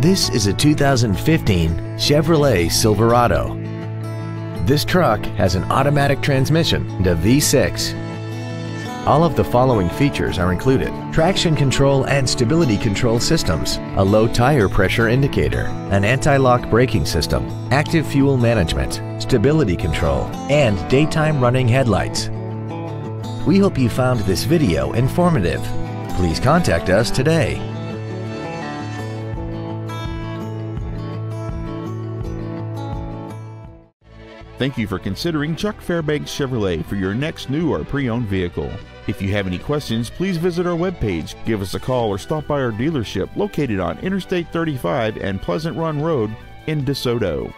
This is a 2015 Chevrolet Silverado. This truck has an automatic transmission and a V6. All of the following features are included. Traction control and stability control systems, a low tire pressure indicator, an anti-lock braking system, active fuel management, stability control, and daytime running headlights. We hope you found this video informative. Please contact us today. Thank you for considering Chuck Fairbanks Chevrolet for your next new or pre owned vehicle. If you have any questions, please visit our webpage, give us a call, or stop by our dealership located on Interstate 35 and Pleasant Run Road in DeSoto.